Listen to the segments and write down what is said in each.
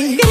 Yeah.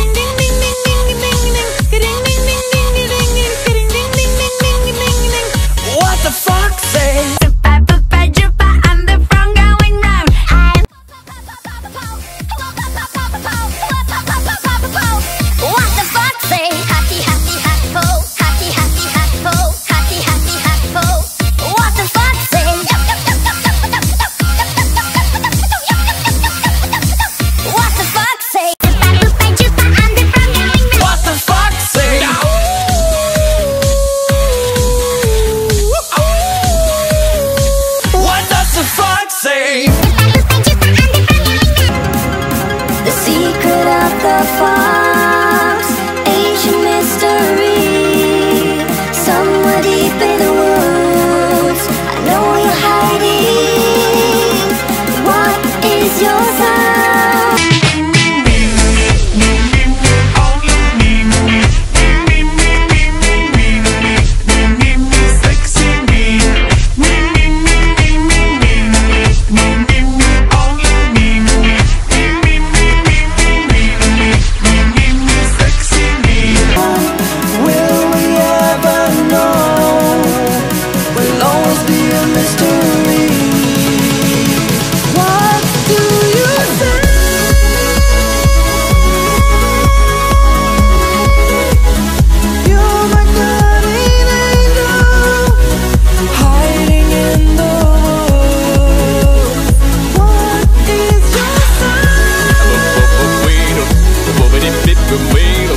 fox, ancient mystery, somewhere deep the way